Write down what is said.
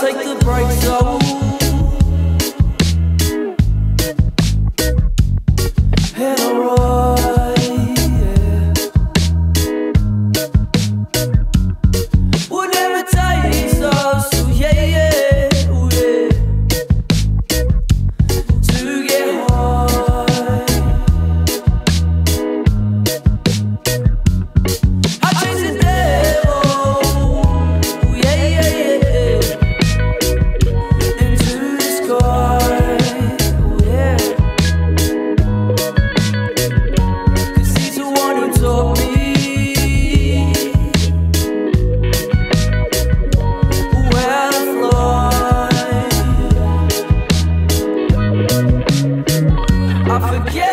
take the breaks off. Head on.